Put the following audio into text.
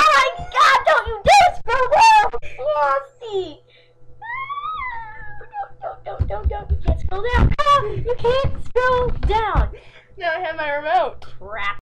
Oh my god, don't you dare this, down! Nasty! Don't, don't, don't, don't, you can't scroll down. Come on, you can't scroll down. Now I have my remote. Crap.